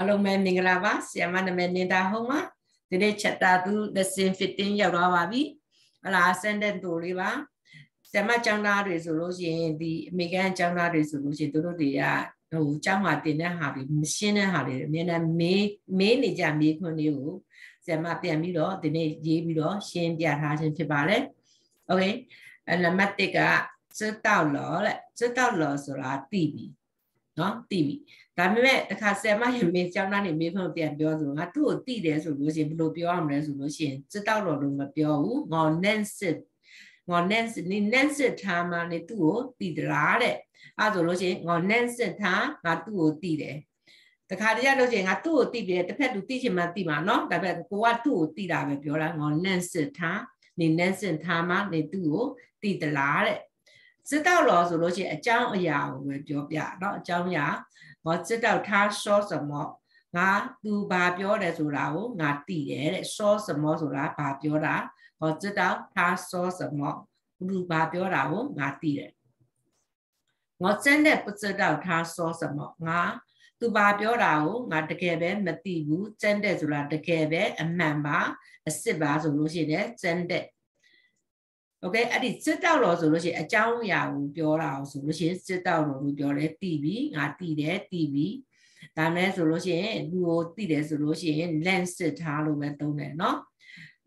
အလုံးမဲမင်္ဂလာပါဆီယမနာမည်နေတာဟုတ်မှာဒီနေ့ချက်တာသူ lesson 15ရောက်သွားပါပြီဟလာ ascendant တို့လေးပါဆီယမကျောင်းသားတွေဆိုလို့ရှိရင်ဒီအမေရိကန်ကျောင်းသားတွေဆိုလို့ရှိရင်တို့တွေကဟိုကျောင်းမှာတင်တဲ့ဟာတွေမရှင်းတဲ့ဟာတွေအများနဲ့မေးမေးနေကြမေးခွန်းတွေကိုဆီယမပြန်ပြီးတော့ဒီနေ့ရေးပြီးတော့ရှင်းပြထားခြင်းဖြစ်ပါတယ် okay နံပါတ်1ကစစ်တောက်လောတဲ့စစ်တောက်လောဆိုတာသိပြီ เนาะသိပြီဒါပေမဲ့တခါဆယ်မရမေးကျောင်းသားနေမေးခွန်းပြန်ပြောဆိုငါသူ့ကိုသိတယ်ဆိုလို့ရှိရင်ဘယ်လိုပြောရမလဲဆိုလို့ရှိရင်စစ်တောက်တော်လို့မပြောဘူးငေါနန့်စစ်ငေါနန့်စစ်နေနန့်စစ်ထားမှနေသူ့ကိုသိသလားတဲ့အဲဆိုလို့ရှိရင်ငေါနန့်စစ်ထားငါသူ့ကိုသိတယ်တခါတည်းလို့ရှိရင်ငါသူ့ကိုသိတယ်တစ်ဖက်သူသိချင်မှသိမှာနော်ဒါပေမဲ့ကိုကသူ့ကိုသိတာပဲပြောတာငေါနန့်စစ်ထားနေနန့်စစ်ထားမှနေသူ့ကိုသိသလားတဲ့ စစ်တောက်တော်ဆိုလို့ရှိရင်အကြောင်းအရာကိုပဲပြောပြเนาะအကြောင်းအရာ我知道他说什么ငါသူဘာပြောတယ်ဆိုတာကိုငါသိတယ်တဲ့说什么ဆိုတာဘာပြောတာ我知道他说什么သူဘာပြောတာကိုငါသိတယ်我真的不知道他说什么ငါသူဘာပြောတာကိုငါတကယ်ပဲမသိဘူး真的ဆိုတာတကယ်ပဲအမှန်ပါအစ်စ်ပါဆိုလို့ရှိရင်真的 โอเคအဲ့ဒီစစ်တောက်တော်ဆိုလို့ရှိရင်အကြောင်းအရာကိုပြောတာအောင်ဆိုလို့ရှိရင်စစ်တောက်တော်ကိုပြောတယ်တည်ပြီငါတည်တယ်တည်ပြီဒါနဲ့ဆိုလို့ရှိရင်လူကိုတည်တယ်ဆိုလို့ရှိရင် lens စစ်ထားလို့ပဲသုံးတယ်เนาะ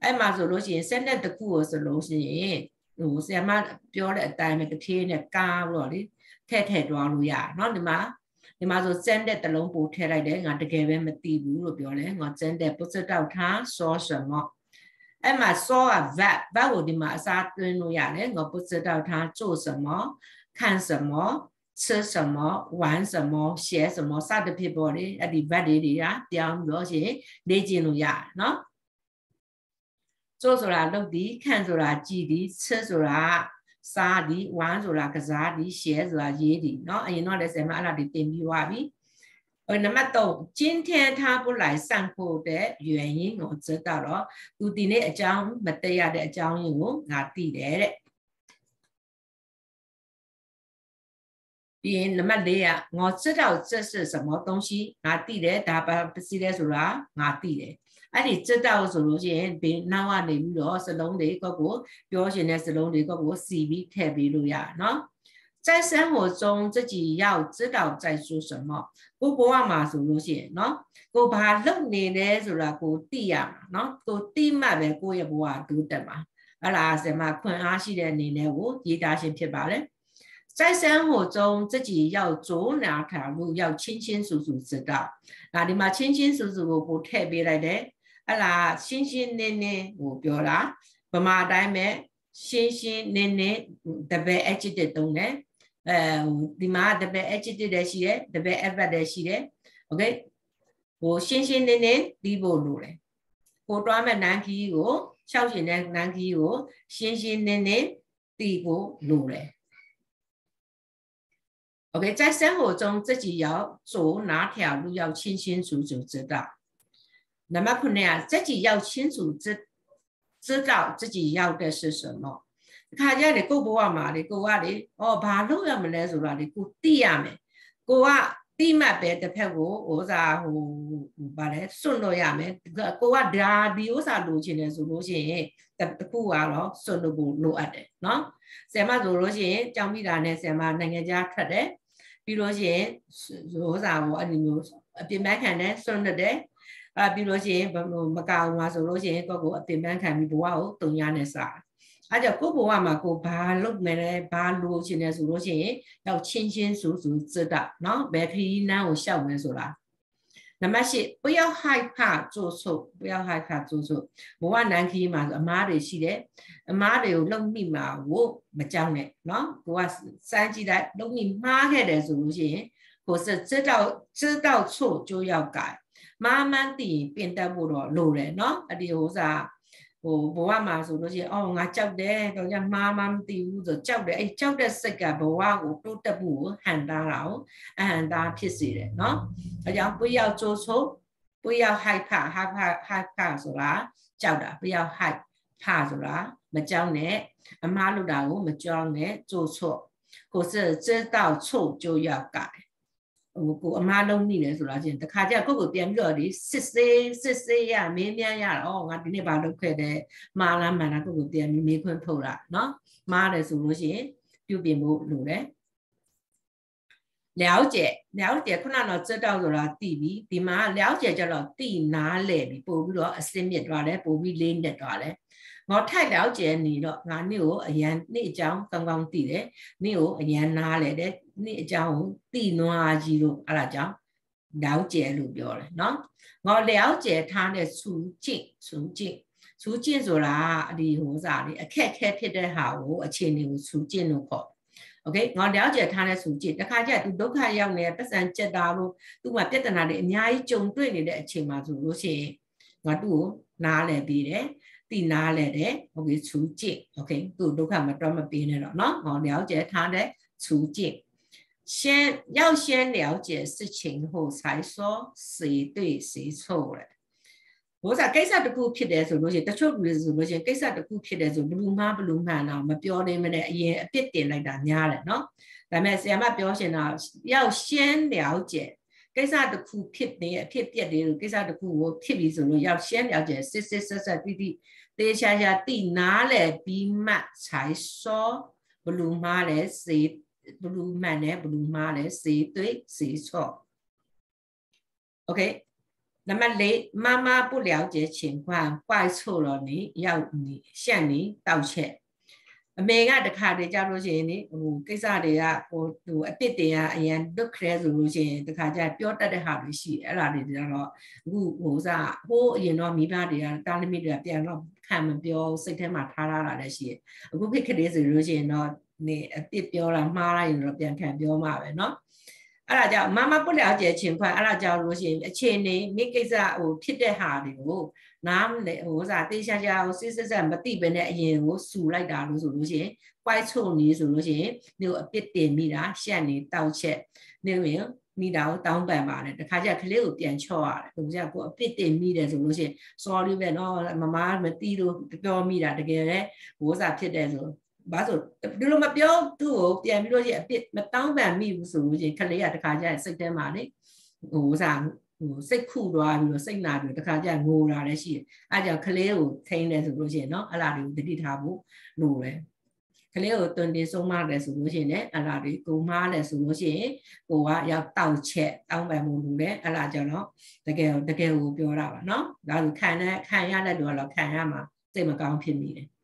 အဲ့မှာဆိုလို့ရှိရင် set နဲ့တခုကိုဆိုလို့ရှိရင်ဟိုဆရာမပြောတဲ့အတိုင်းပဲတစ်ထင်းနဲ့ကားပြီးတော့လေထည့်ထည့်သွားလို့ရတယ်เนาะဒီမှာဒီမှာဆို send တဲ့တလုံးပို့ထည့်လိုက်တယ်ငါတကယ်ပဲမသိဘူးလို့ပြောတယ်ငါ send တဲ့ post တောက်ထား source မော့ အဲ့မှာ saw က verb verb ကိုဒီမှာအစားသွင်းလို့ရတယ်ငါ不知道他做什么看什么吃什么玩什么写什么စသဖြင့်ပေါ့လေအဲ့ဒီ verb တွေတွေကပြောင်းလို့ရှိရင်လေ့ကျင့်လို့ရတယ်နော်做ဆိုတာလုပ်သည်看ဆိုတာကြည်သည်吃ဆိုတာစားသည်ဝမ်းဆိုတာကစားသည်ရှဲဆိုတာရေးသည်เนาะအရင်တော့လည်းဆယ်မအဲ့ဒါတွေတင်ပြီးသွားပြီ 呃，那么都今天他不来上课的原因我知道了，သူဒီနေ့အကြောင်းမတက်ရတဲ့အကြောင်းရင်းကိုငါသိတယ်တဲ့ပြီးရင်နံပါတ်၄က我知道这是什么东西ငါသိတယ်ဒါပါပစ္စည်းလဲဆိုတာငါသိတယ်အဲ့ဒီ知道ဆိုလို့ရှိရင်ဘေးနောက်ကနေပြီးတော့စလုံးတွေကိုကိုပြောရှင်တဲ့စလုံးတွေကိုကိုစီပြီးထည့်ပေးလို့ရနော် 在生活中自己要知道在做什么ကိုဘဝမှာဆိုလို့ရှိရင်เนาะကိုဘာလုပ်နေလဲဆိုတာကိုသိရမှာเนาะကိုသိမှပဲကိုရဲ့ဘဝတိုးတက်မှာအဲ့ဒါဆင်မခွင့်အားရှိတဲ့အနေနဲ့ကိုရေးသားခြင်းဖြစ်ပါတယ်在生活中自己要走哪条路要清清楚楚知道ဒါဒီမှာ清清楚楚ကိုကိုထည့်ပေးလိုက်တယ်အဲ့လားရှင်းရှင်းလင်းလင်းကိုပြောတာဗမာအတိုင်းပဲရှင်းရှင်းလင်းလင်းတပည့် adjective တုံးတယ် အဲဒီမှာ double adjective လည်းရှိတယ် double adverb လည်းရှိတယ် okay ဟိုရှင်းရှင်းလင်းလင်းပြီးဖို့လိုတယ်ကိုတွားမဲ့နန်းခီးကိုရှောက်ရှင်တဲ့နန်းခီးကိုရှင်းရှင်းလင်းလင်းသိဖို့လိုတယ် OK，在生活中自己要走哪条路要清清楚楚知道。那么可能啊，自己要清楚知知道自己要的是什么。 ခါကြလေကိုဘဝမှာလေကိုကလေဩဘာလုပ်ရမလဲဆိုတာလေကိုသိရမယ်ကိုကတိမှတ်ပဲတစ်ဖက်ကိုဥစားဟိုဗာလဲစွန့်လို့ရမယ်ကိုကဒါဒီဥစားလိုချင်တယ်ဆိုလို့ရှိရင်တခုကတော့စွန့်လို့ကိုလိုအပ်တယ်နော်ဆယ်မဆိုလို့ရှိရင်ကြောင်မိတာနဲ့ဆယ်မနိုင်ငံခြားထွက်တယ်ပြီးလို့ရှိရင်ဥစားကိုအဲ့ဒီမျိုးအပြင်ပန်းခံနဲ့စွန့်တယ်အဲပြီးလို့ရှိရင်မကောင်းမှာဆိုလို့ရှိရင်ကိုကိုအပြင်ပန်းခံပြီးဘဝကိုတုံညာနဲ့စား အဲကြောင့်ကိုဘဝမှာကိုဘာလုပ်မယ်လဲဘာလိုချင်တယ်ဆိုလို့ရှိရင်တော့ချင်းချင်းဆူဆူစတာနော်ဘယ်ခရီးနန်းကိုရှောက်မယ်ဆိုတာနံပါတ်၈不要害怕做错不要害怕做错ဘဝနန်းခီးမှာအမားတွေရှိတယ်အမားတွေကိုလုံမိမှာကိုမကြောက်နဲ့နော်ကိုကစမ်းကြည့်လိုက်လုံမိမှားခဲ့တယ်ဆိုလို့ရှိရင်ကို是知道知道错就要改မားမှန်းသိရင်ပြင်တတ်ဖို့တော့လိုတယ်နော်အဒီဟိုစား ဟိုဘဝမှာဆိုလို့ရှိရင်အော်ငါကြောက်တယ်တော့ညမှားမှမသိဘူးဆိုကြောက်တယ်အဲ့ကြောက်တဲ့စိတ်ကဘဝကိုတိုးတက်ဖို့ဟန်တာတာကိုအဟန်တာဖြစ်စေတယ်เนาะအဲကြောင့်不要做错不要害怕害怕害怕ဆိုတာကြောက်တာ不要害怕ဆိုတာမကြောက်နဲ့အမားလို့တာကိုမကြောက်နဲ့做错ကို是知道错就要改 ဟိုကိုအမားလုံးမိတယ်ဆိုတော့ချင်းတခါကျကိုကိုပြန်ပြီးတော့ဒီစစ်စေးစစ်စေးရမင်းမြန်းရတော့ငါဒီနေ့ဘာလုပ်ခဲ့တယ်မှားလားမှန်လားကိုကိုပြန်ပြီးမေးခွန်းထုတ်တာနော်မှားတယ်ဆိုလို့ရှိရင်ပြုပြင်ဖို့လိုတယ်了解了解ခုနတော့စက်တော့ဆိုတာတည်ပြီဒီမှာ了解ကြတော့တည်နားလဲပြီပို့ပြီးတော့အစင်းမြစ်သွားတယ်ပို့ပြီးလေးနဲ့သွားတယ် ငေါထိုက်တော့ကျဲနေတော့ငါနေ့ကိုအရန်နေ့အကြောင်းကောင်းကောင်းသိတယ်နေ့ကိုအရန်နားလေတဲ့နေ့အကြောင်းကိုသိနွားကြီးလို့အဲ့ဒါကြောင့်တော့ကျဲလို့ပြောတယ်နော်ငေါလျောက်ကျဲထားတဲ့စူကျင့်စူကျင့်စူးကျင့်ဆိုတာဒီဟိုစားလေအခက်ခဲဖြစ်တဲ့ဟာကိုအခြေအနေကိုစူးကျင့်လို့ခေါ်โอเคငေါတရားကျထားတဲ့စူးကျင့်တခါကျသူဒုက္ခရောက်နေတဲ့ပတ်စံကြက်တာလို့သူ့မှာပြဿနာတွေအများကြီးကြုံတွေ့နေတဲ့အချိန်မှာဆိုလို့ရှိရင်ငါသူ့ကိုနားလည်ပြီးတယ် တိနားလဲတယ်โอเค除净 OK သူ့ဒုက္ခမတော့မပေးနဲ့တော့เนาะဟော了解他的处境先要先了解事情后才说谁对谁错了ဘိုးစားကိစ္စတစ်ခုဖြစ်တယ်ဆိုလို့ရှိရင်တချို့လူတွေဆိုလို့ရှိရင်ကိစ္စတစ်ခုဖြစ်တယ်ဆိုဘလူးမဘလူးမှန်တော့မပြောနိုင်မနဲ့အရင်အပြစ်တင်လိုက်တာများတယ်နော်ဒါပေမဲ့ဆရာမပြောရှင်တော့ရောက်ရှင်း了解 ကိစ္စတစ်ခုဖြစ်နေအဖြစ်ပြက်တယ်လို့ကိစ္စတစ်ခုကိုဖြစ်ပြီဆိုလို့ရောက်ရှင်း了解စစ်စစ်ဆက်ဆက်တိတိတေချာချာတိနားလေပြီးမှ才说ဘလူးမှားလဲစေဘလူးမှန်တယ်ဘလူးမှားလဲစေ对စေ错 OK 那么雷妈妈不了解情况，怪错了你，要你向你道歉。 အမေကတခါတည်းကြလို့ရှိရင်နိဟိုကိစ္စတွေကဟိုဟိုအပြစ်တွေကအရင်လွတ်ခဲဆိုလို့ရှိရင်တခါကျပြောတတ်တဲ့ဟာတွေရှိအဲ့ဒါတွေကြတော့အခုဟိုစားဟိုအရင်တော့မိဘတွေကတာလီမီတွေကပြန်တော့ခံမပြောစိတ်ထဲမှာထားရတာလည်းရှိတယ်အခုခေတ်ကလေးဆိုလို့ရှိရင်တော့နေအပြစ်ပြောတာမှားလိုက်ရင်တော့ပြန်ခံပြောမှာပဲเนาะ အဲ့ဒါကြောင့်မမပုလျောကျချင်းခွန်းအဲ့ဒါကြောင့်လို့ရှိရင်အခြေအနေမိကိစ္စဟိုဖြစ်တဲ့ဟာတွေကိုနားလေဟိုစားတေးချာချာဟိုစစ်စစ်ဆက်မသိဘဲနဲ့အရင်ကိုစူလိုက်တာလို့ဆိုလို့ရှိရင်ပွိုက်ချုံနေဆိုလို့ရှိရင်ဒီအပစ်တင်မိတာရှက်နေတောက်ချက်နေရင်မိတာကိုတောင်းပန်ပါတယ်တခါကျကလေးကိုပြန်ချော့ရတယ်ဟိုကျကိုအပစ်တင်မိတယ်ဆိုလို့ရှိရင် sorry ပဲเนาะမမမတီးလို့ပြောမိတာတကယ်လေဟိုစားဖြစ်တယ်ဆို ဘာဆိုဒီလိုမပြောသူ့ကိုပြန်ပြီးတော့ရအပြစ်မတောင်းပန်မိဘူးဆိုလို့ရှိရင်ခလေးကတခါကျရင်စိတ်ထဲမှာလေဟိုစားဟိုစိတ်ခုသွားပြီးတော့စိတ်နာပြီးတခါကျငိုတာလည်းရှိတယ်။အဲကြောင့်ခလေးကိုထိန်းတယ်ဆိုလို့ရှိရင်နော်အလားတွေကိုတတိထားဖို့လိုတယ်။ခလေးကိုတွင်တင်ဆုံးမတယ်ဆိုလို့ရှိရင်လည်းအလားတွေကိုမားတယ်ဆိုလို့ရှိရင်ကိုကရောက်တောက်ချက်တောင်းပန်မှုလိုတယ်အလားကြောင့်တော့တကယ်တကယ်ကိုပြောတာပါနော်။ဒါဆိုခံရခံရတဲ့လူကတော့ခံရမှာစိတ်မကောင်းဖြစ်မိတယ်။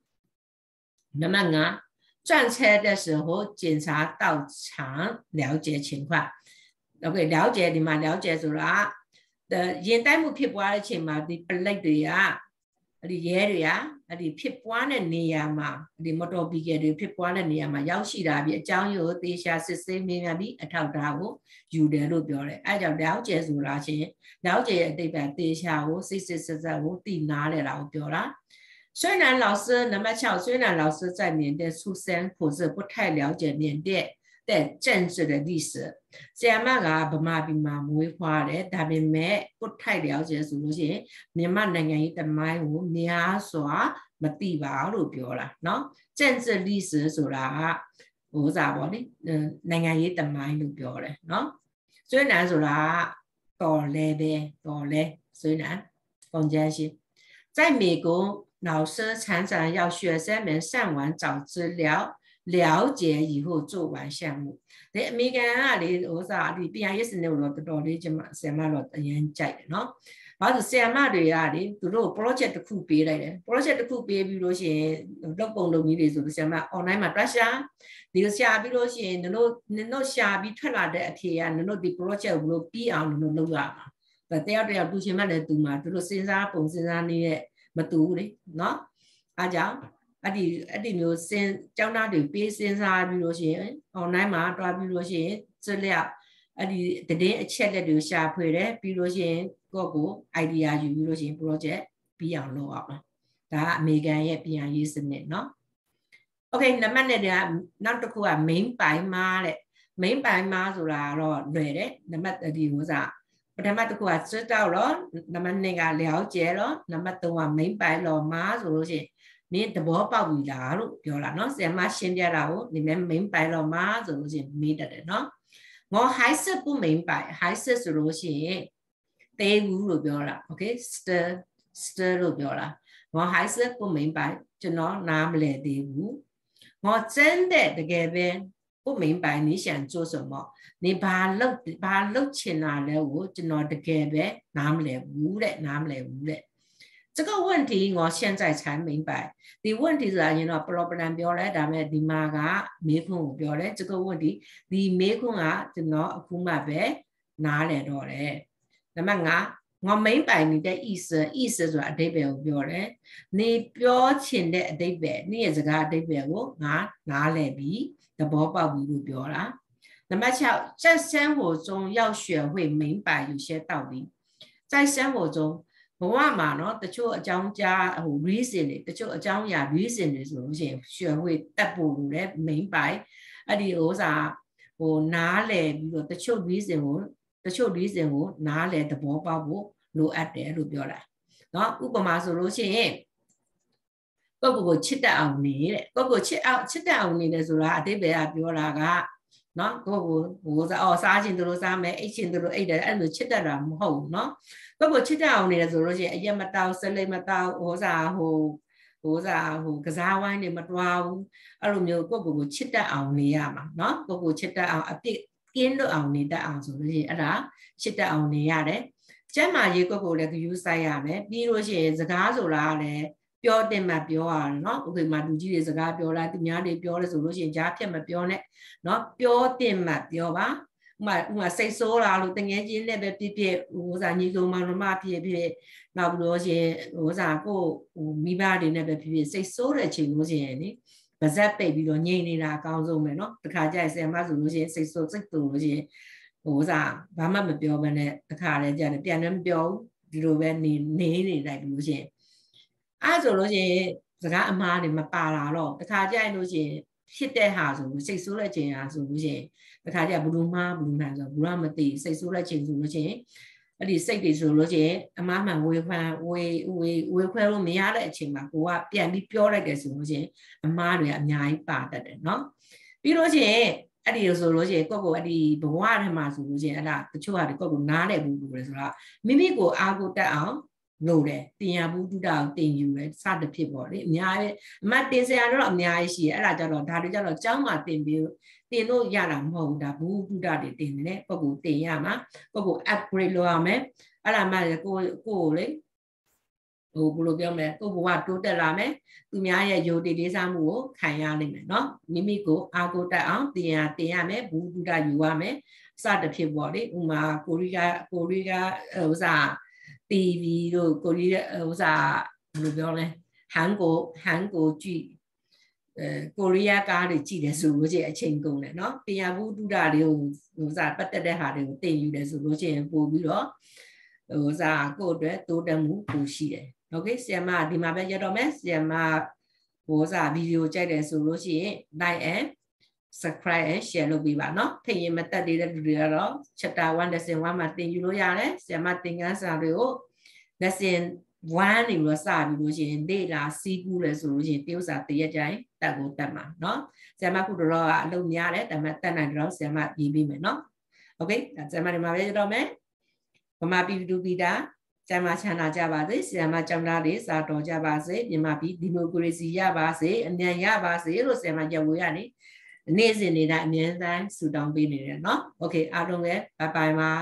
那么啊，转车的时候检查到场，了解情况。OK，了解你嘛？了解咗啦。诶，现代冇ဖြစ်ပွားတဲ့ချိန်မှာဒီ plate တွေကဒီရဲတွေကအဲ့ဒီဖြစ်ပွားတဲ့နေရာမှာဒီမော်တော်ဘီကယ်တွေဖြစ်ပွားတဲ့နေရာမှာရောက်ရှိတာပြီးအကြောင်းရိုးသေချာစစ်ဆေးမြင်မြန်ပြီးအထောက်အထားကိုယူတယ်လို့ပြောတယ်အဲကြောင့်တောက်ကျဲဆိုတာချင်းတောက်ကျဲရဲ့အတိတ်ပဲသေချာကိုစစ်စစ်ဆက်ဆက်ကိုတည်နာတယ်လားကိုပြောတာ 虽然老师那么巧，虽然老师在缅甸出生，可是不太了解缅甸的政治的历史。ဆရာမကဗမာပြည်မှာမွေးဖွားတယ်ဒါပေမဲ့ကိုထိုက်了解ဆိုလို့ရှိရင်မြန်မာနိုင်ငံရေးတမိုင်းကိုများစွာမသိပါလို့ပြောတာเนาะ政治历史ဆိုတာကဟိုစားပေါ့လေနိုင်ငံရေးတမိုင်းလို့ပြောတယ်เนาะ虽然ဆိုတာတော်လဲပဲတော်လဲ虽然冯家欣在美国 老师常常要学生们上网找资料，了解以后做完项目。ဒီအမေရိကန်ကလေဟိုစားဒီ PIS နဲ့တော့တော်တော်လေးကျမဆရာမတော့အရင်ကြိုက်တယ်နော်။ဘာလို့ဆရာမတွေကလေသူတို့ project တစ်ခုပေးလိုက်တယ် project တစ်ခုပေးပြီးလို့ရှိရင်လုပ်ပုံလုပ်နည်းတွေဆိုလို့ဆရာမ online မှာတွက်ရှာဒီလိုရှာပြီးလို့ရှိရင်နင်တို့နင်တို့ရှာပြီးထွက်လာတဲ့အဖြေကနင်တို့ဒီ project ကိုလို့ပြီးအောင်နင်တို့လုပ်ရမှာ။ဒါတယောက်တယောက်သူရှင်မလည်းသူမှာသူတို့စဉ်းစားပုံစဉ်းစားနေတဲ့ မတူဘူးလေနော်အားကြောင့်အဲ့ဒီအဲ့ဒီမျိုးစဉ်ကျောင်းသားတွေပေးစဉ်းစားပြီးလို့ရှိရင် online မှာတွားပြီးလို့ရှိရင်စလျအဲ့ဒီတည်အချက်လက်တွေရှာဖွေတယ်ပြီးလို့ရှိရင်ကိုယ့်ကို idea ယူပြီးလို့ရှိရင် project ပြီးအောင်လုပ်အောင်ဒါကအမေရိကန်ရဲ့ပြန်ရေးစနစ်เนาะ Okay နံပါတ်နဲ့ကနောက်တစ်ခုက main ပိုင်းမှာတဲ့ main ပိုင်းမှာဆိုတာတော့လွယ်တယ်နံပါတ်ဒီဟိုစား ပထမတစ်ခုကစွတ်တောက်တော့နံပါတ်2ကလျောက်ကျဲတော့နံပါတ်3ကမိန်ပိုင်လော်မာဆိုလို့ရှိရင်နင်းသဘောပေါက်ပြီလားလို့ပြောတာเนาะဆရာမရှင်းပြတာကိုဒီမဲ့ main ပိုင်တော့မှာဆိုလို့ရှိရင်မေးတတ်တယ်เนาะငေါ high set ဘူး main ပိုင် high set ဆိုလို့ရှိရင်တဲဘူးလို့ပြောတာ okay stir stir လို့ပြောတာငေါ high set ဘူး main ပိုင်ကျွန်တော်နားမလည်သေးဘူးငေါစမ်းတဲ့တကယ်ပဲ 不明白你想做什么你ဘာလုပ်ဘာလုပ်ချင်တာလဲကိုကျွန်တော်တကယ်ပဲနားမလည်ဘူးတဲ့နားမလည်ဘူးတဲ့这个问题我现在才明白ဒီ问题ဆိုတာရင်တော့ problem ပြောလဲဒါပေမဲ့ဒီမှာကမေးခွန်းကိုပြောတယ်这个问题ဒီမေးခွန်းကကျွန်တော်အခုမှပဲနားလည်တော့တယ်နံပါတ်5 ငေါမိန်ပိုင်နေတဲ့意思意思ဆိုတာအဓိပ္ပာယ်ကိုပြောတယ်နေပြောချင်တဲ့အဓိပ္ပာယ်နေ့ရဲ့စကားအဓိပ္ပာယ်ကိုငါနားလည်ပြီးသဘောပေါက်ပြီးလို့ပြောတာနံပါတ်6在生活中要学会明白有些道理在生活中ဘဝမှာเนาะတချို့အကြောင်းကြားဟို reason တွေတချို့အကြောင်းအရာ reason တွေဆိုလို့ရှိရင်ရွှေဝေတက်ဖို့လိုတယ် main ပိုင်အဲ့ဒီဥစားဟိုနားလည်ပြီးတော့တချို့ reason ကို တချို့ reason ကိုနားလည်သဘောပေါက်ဖို့လိုအပ်တယ်လို့ပြောတာเนาะဥပမာဆိုလို့ရှိရင်ကိုယ့်ကိုယ်ကိုချစ်တတ်အောင်နေတဲ့ကိုယ့်ကိုချစ်အောင်ချစ်တတ်အောင်နေတယ်ဆိုတာအတိပ္ပယ်ကပြောတာကနော်ကိုကိုဟိုစားအော်စားခြင်းတို့စားမယ်အိတ်ခြင်းတို့အိတ်တယ်အဲ့လိုချစ်တတ်တာမဟုတ်ဘူးနော်ကိုကိုချစ်တတ်အောင်နေတယ်ဆိုလို့ရှိရင်အရက်မတောက်ဆလိတ်မတောက်ဟိုစားဟိုဟိုစားဟိုကစားဝိုင်းတွေမတွားဘူးအဲ့လိုမျိုးကိုကိုကိုချစ်တတ်အောင်နေရမှာနော်ကိုကိုချစ်တတ်အောင်အပြစ် ကင်းလို့အောင်နေတတ်အောင်ဆိုလို့ရှိရင်အဲ့ဒါချစ်တတ်အောင်နေရတယ်ကျမ်းမာရေးကိုကိုလည်းဂယူးဆိုင်ရမယ်ပြီးလို့ရှိရင်စကားဆိုတာလည်းပြောတင်မှပြောရတယ်เนาะဥပမာလူကြီးတွေစကားပြောတာသူများတွေပြောတယ်ဆိုလို့ရှိရင်ကြားဖြတ်မပြောနဲ့เนาะပြောတင်မှပြောပါဥမာဥမာစိတ်ဆိုးတာလို့တငယ်ချင်းနဲ့ပဲပြပြဟိုစားညီကောင်မတော်မဖြစ်ဖြစ်နောက်ပြီးတော့ရှင်ဟိုစားကိုဟိုမိဘတွေနဲ့ပဲဖြစ်ဖြစ်စိတ်ဆိုးတဲ့အချိန်လို့ရှိရင်နိ ပါဇက်ပိတ်ပြီးတော့ငြိမ်နေတာအကောင်းဆုံးပဲเนาะတခါကျရင်ဆရာမဆိုလို့ရှိရင်စိတ်ဆိုးစိတ်တူလို့ရှိရင်ဟိုစားဘာမှမပြောဘဲနဲ့တခါလဲကြတယ်ပြန်လည်းမပြောဘူးဒီလိုပဲနေနေနေလိုက်လို့ရှိရင်အဲ့ဆိုလို့ရှိရင်စကားအမှားတွေမပါလာတော့တခါကြိုက်လို့ရှိရင်ဖြစ်တဲ့ဟာဆိုလို့စိတ်ဆိုးတဲ့ချိန်ဟာဆိုလို့ရှိရင်တခါကြဘူးလို့မှားဘူးနိုင်ဆိုဘူးရမသိစိတ်ဆိုးတဲ့ချိန်ဆိုလို့ရှိရင် အဲ့ဒီစိတ်တွေဆိုလို့ရှိရင်အမှားမှန်ဝေဖန်ဝေဝေဝေခွဲလို့မရတဲ့အချိန်မှာကိုကပြန်ပြီးပြောလိုက်တယ်ဆိုလို့ရှိရင်အမှားတွေအများကြီးပါတတ်တယ်နော်ပြီးလို့ရှိရင်အဲ့ဒီဆိုလို့ရှိရင်ကိုယ့်ကိုအဲ့ဒီဘဝထဲမှာဆိုလို့ရှိရင်အဲ့ဒါတချို့ဟာဒီကိုယ့်ကိုနားလည်ဘူးလို့ဆိုတော့မိမိကိုအားကိုတက်အောင် လို့တယ်တင်ရဘူးတုဒ္ဒကိုတင်ယူတယ်စသဖြင့်ပေါ့လေအများကြီးအမတင်စရာတော့အများကြီးရှိတယ်အဲ့ဒါကြတော့ဒါတွေကြတော့ကျောင်းမှာတင်ပြီးတင်လို့ရတာမဟုတ်ဘူးဒါဘူးတုဒ္ဒတွေတင်တယ်ပုဂ္ဂိုလ်တင်ရမှာပုဂ္ဂိုလ် upgrade လုပ်ရမယ်အဲ့ဒါမှကိုကိုလေဟိုဘယ်လိုပြောမလဲကိုဘဝတိုးတက်လာမယ်သူများရဲ့ယုံတည်လေးစားမှုကိုခံရနိုင်မယ်เนาะမိမိကိုအာကိုတက်အောင်တင်ရတင်ရမယ်ဘူးတုဒ္ဒယူရမယ်စသဖြင့်ပေါ့လေဥမာကိုရီးယားကိုရီးယားဟိုစား TV တို့ကိုရီးယားဥစားဘယ်လိုပြောလဲဟန်ကိုဟန်ကိုကြည့်အဲကိုရီးယားကားတွေကြည့်တယ်ဆိုလို့ရှိရင်အချိန်ကုန်တယ်เนาะတရားဘူးတုဒ္ဒတွေကိုဥစားပတ်သက်တဲ့ဟာတွေကိုတင်ယူတယ်ဆိုလို့ရှိရင်ပို့ပြီးတော့ဥစားကိုယ့်အတွက်တိုးတက်မှုပိုရှိတယ်โอเคဆီယမဒီမှာပဲရတော့မယ်ဆီယမဟိုစားဗီဒီယိုကြိုက်တယ်ဆိုလို့ရှိရင် like and subscribe and share လုပ်ပေးပါเนาะထင်ရင်မတက်သေးတဲ့လူတွေကတော့ chapter 1 lesson 1မှာသင်ယူလို့ရတယ်ဆရာမသင်ခန်းစာတွေကို lesson 1နေပြီးတော့စပြီးလို့ရှိရင်လေ့လာစီးပူးလဲဆိုလို့ရှိရင်တရုပ်စာတရက်ကြိုင်တက်ကိုတက်မှာเนาะဆရာမခုတော့ကအလုပ်များတယ်ဒါပေမဲ့တက်နိုင်တော့ဆရာမရေးပေးမယ်เนาะโอเคဒါဆရာမဒီမှာပဲရတော့မယ်ဗမာပြည်သူပြည်သားကျမ်းမာချမ်းသာကြပါစေဆရာမကျောင်းသားတွေစာတော်ကြပါစေမြန်မာပြည်ဒီမိုကရေစီရပါစေအမြန်ရပါစေလို့ဆရာမကြွေရနေ နေ့စဉ်နေ့တိုင်းအမြဲတမ်းဆူတောင်းပေးနေတယ်เนาะโอเคအားလုံးလည်းဘိုင်ဘိုင်ပါ